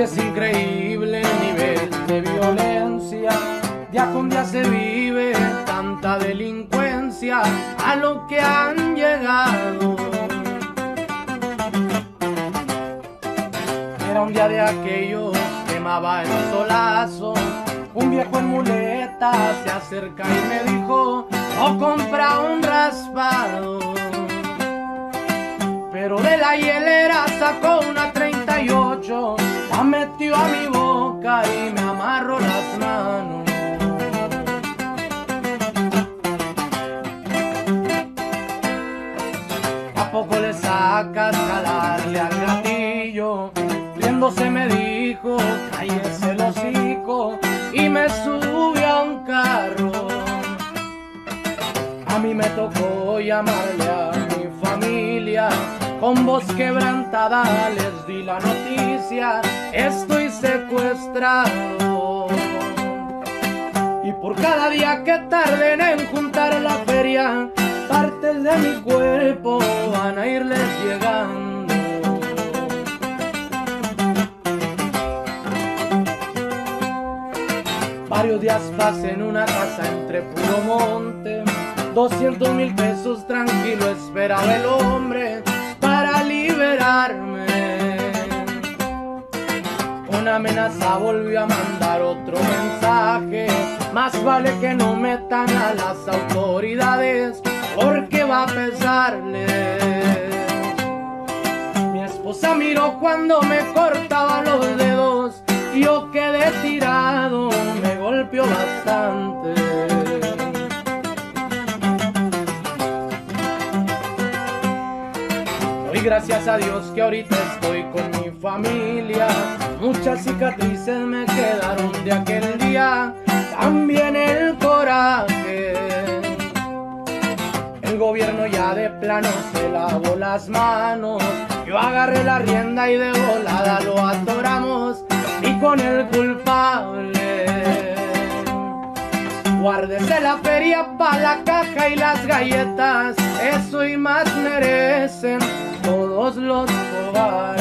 Es increíble el nivel de violencia. Día con día se vive tanta delincuencia a lo que han llegado. Era un día de aquellos, quemaba el solazo. Un viejo en muleta se acerca y me dijo, o compra un raspado. Pero de la hielera sacó una 38, la metió a mi boca y me amarró las manos. ¿A poco le sacas calarle al gatillo? Riéndose me dijo, cállese el hocico y me subió a un carro. A mí me tocó llamarle a mi familia, con voz quebrantada les di la noticia, estoy secuestrado. Y por cada día que tarden en juntar la feria, partes de mi cuerpo van a irles llegando. Varios días pasé en una casa entre puro monte. 200 mil pesos tranquilo esperaba el hombre Una amenaza volvió a mandar otro mensaje. Más vale que no metan a las autoridades porque va a pesarle. Mi esposa miró cuando me cortaba los dedos. Yo quedé tirado, me golpeó bastante. Doy gracias a Dios que ahorita estoy con mi familia. Muchas cicatrices me quedaron de aquel día. También el coraje. El gobierno ya de plano se lavó las manos. Yo agarré la rienda y de volada lo atoramos. Y con el culpable. Guárdese la feria pa' la caja y las galletas. Eso y más merecen los cobardes.